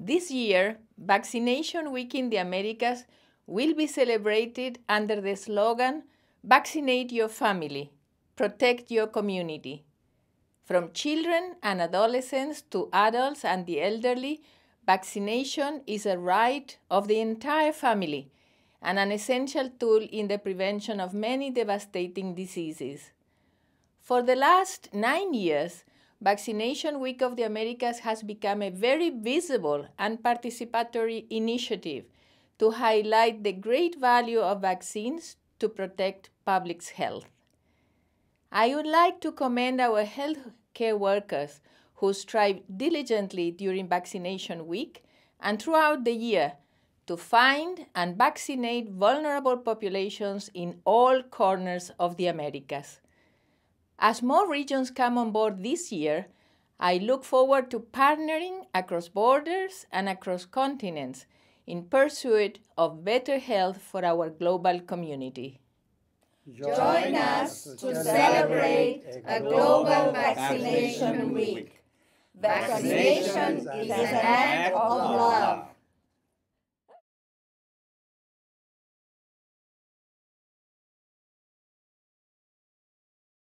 This year, Vaccination Week in the Americas will be celebrated under the slogan Vaccinate Your Family, Protect Your Community. From children and adolescents to adults and the elderly, vaccination is a right of the entire family and an essential tool in the prevention of many devastating diseases. For the last nine years, Vaccination Week of the Americas has become a very visible and participatory initiative to highlight the great value of vaccines to protect public health. I would like to commend our healthcare workers who strive diligently during Vaccination Week and throughout the year to find and vaccinate vulnerable populations in all corners of the Americas. As more regions come on board this year, I look forward to partnering across borders and across continents in pursuit of better health for our global community. Join us to celebrate a global vaccination week. Vaccination is an act of love.